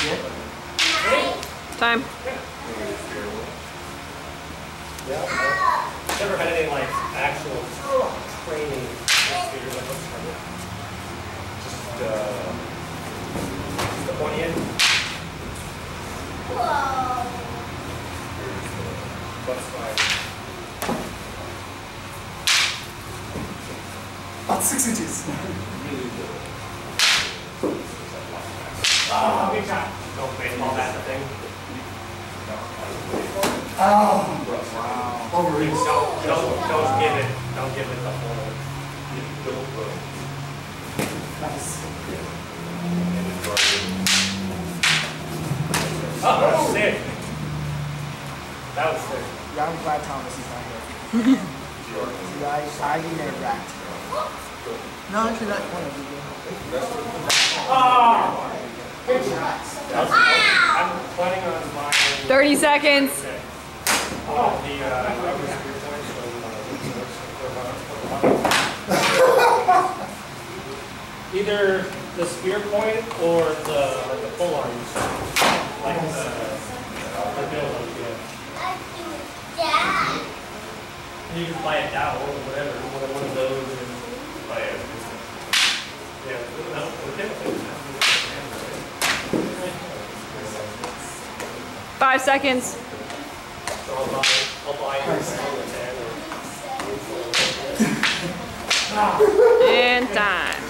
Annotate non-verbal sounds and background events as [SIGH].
Time. Yeah. Never had any like actual training speakers like what's it? Just uh, the pointy end. That's fine. About six inches. [LAUGHS] Ah, the thing. Oh, Please overreach. don't, don't, don't give it, don't give it the whole. Nice. Oh, sick. That was sick. Yeah, I'm glad Thomas is not here. I, I get nerve wracked. No, actually, that's one of you. 30 seconds. The, uh, uh, Either the spear point or the, the full arms, like the, the bill, yeah. And you can buy a dowel or whatever, one one of those and buy it. Yeah, no, okay. Five seconds. So I'll buy, I'll buy it on the ten or. And time.